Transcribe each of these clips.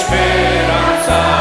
speranța.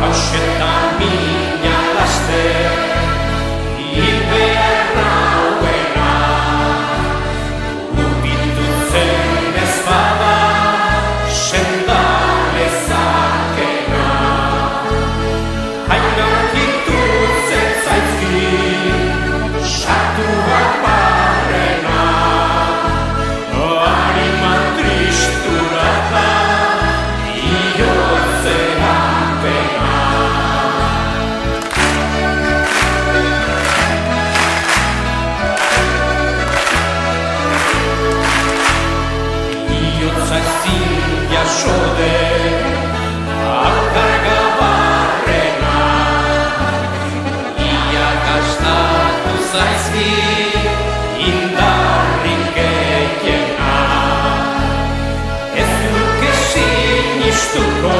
Cachetada. Zaizki Indarrik gehiena Ez duke sinistuko